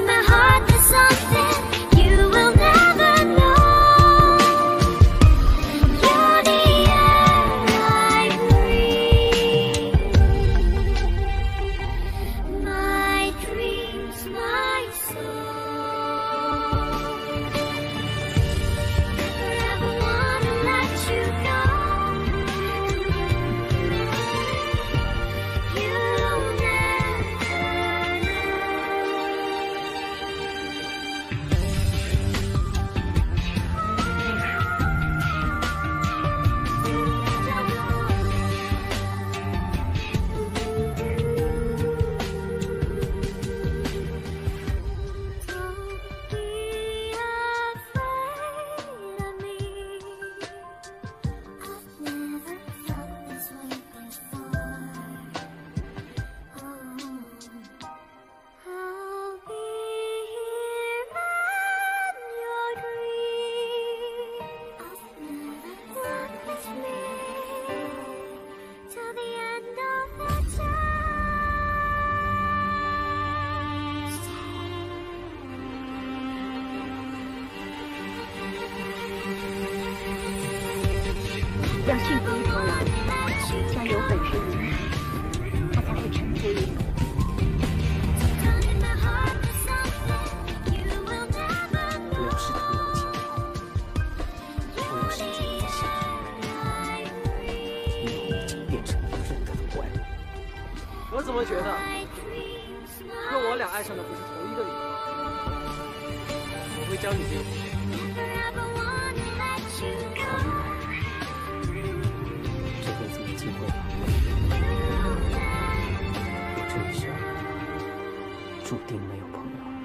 in my heart the sun 幸福一头狼，要有本事赢，他才会臣服于你。我要试图了解你，我要失去你的信任，以后变成你认得的怪物。我怎么觉得，若我俩爱上的不是同一个女人，我会将你丢。我这一生注定没有朋友。